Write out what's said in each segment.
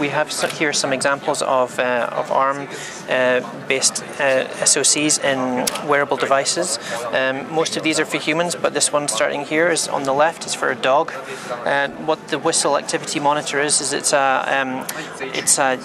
we have here some examples of, uh, of ARM-based uh, uh, SOCs in wearable devices. Um, most of these are for humans, but this one starting here is on the left is for a dog. And what the whistle activity monitor is, is it's a, um, it's a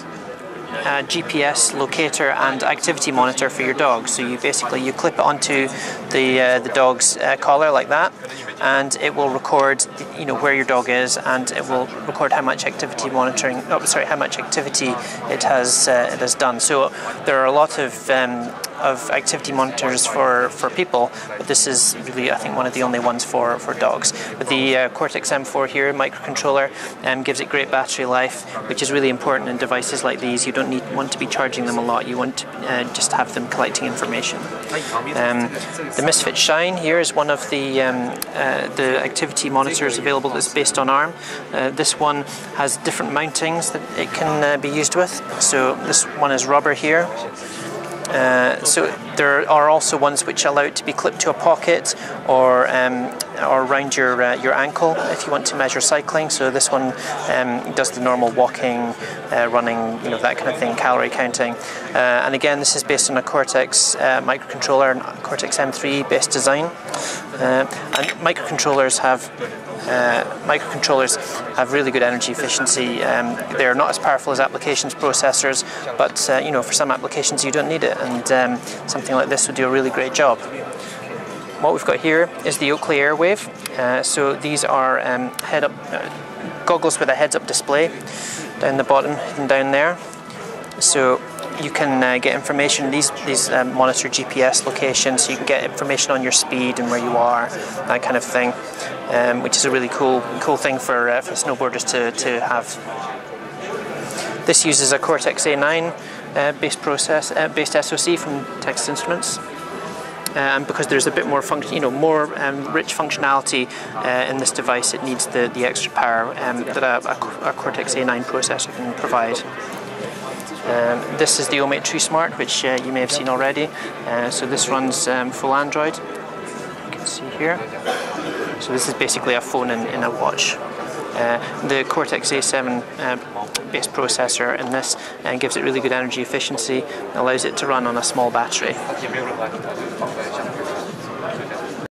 uh, GPS locator and activity monitor for your dog. So you basically you clip it onto the uh, the dog's uh, collar like that, and it will record you know where your dog is, and it will record how much activity monitoring. Oh, sorry, how much activity it has uh, it has done. So there are a lot of um, of activity monitors for, for people, but this is really, I think, one of the only ones for, for dogs. But the uh, Cortex M4 here, microcontroller, um, gives it great battery life, which is really important in devices like these. You don't need want to be charging them a lot. You want to uh, just have them collecting information. Um, the Misfit Shine here is one of the um, uh, the activity monitors available that's based on ARM. Uh, this one has different mountings that it can uh, be used with. So this one is rubber here. Uh, so there are also ones which allow it to be clipped to a pocket or um, or around your uh, your ankle if you want to measure cycling. So this one um, does the normal walking, uh, running, you know that kind of thing, calorie counting. Uh, and again, this is based on a Cortex uh, microcontroller, Cortex M3 based design. and microcontrollers have microcontrollers have really good energy efficiency. Um, they're not as powerful as applications processors, but uh, you know for some applications you don't need it, and um, something like this would do a really great job. What we've got here is the Oakley Airwave. Uh, so these are um, head-up uh, goggles with a heads-up display down the bottom and down there. So you can uh, get information. These these um, monitor GPS locations, so you can get information on your speed and where you are, that kind of thing, um, which is a really cool cool thing for uh, for snowboarders to to have. This uses a Cortex A9 uh, based process uh, based SoC from Texas Instruments. Um, because there's a bit more function, you know, more um, rich functionality uh, in this device, it needs the, the extra power um, that a, a, a Cortex A9 processor can provide. Um, this is the Omate Smart, which uh, you may have seen already. Uh, so this runs um, full Android. You can see here. So this is basically a phone in, in a watch. Uh, the Cortex A7 uh, based processor in this uh, gives it really good energy efficiency, allows it to run on a small battery.